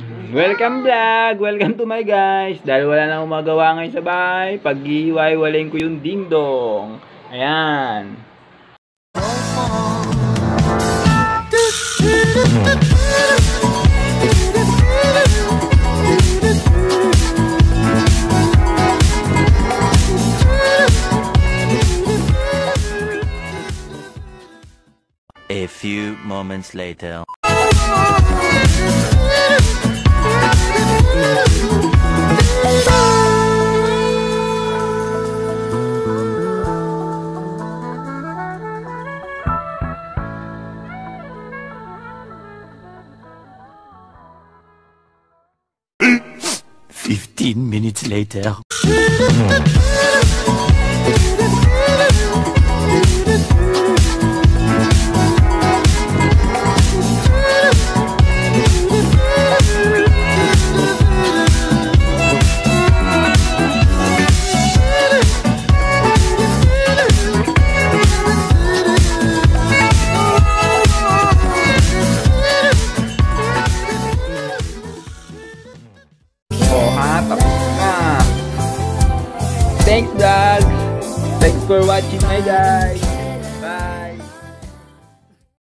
Welcome vlog! Welcome to my guys! Dahil wala na akong magawa ngayon sa bahay, pag-iwalay ko yung dingdong. Ayan. A few moments later. Fifteen minutes later. Hmm. Ha, tapos na. Thanks vlog! Thanks for watching my guys!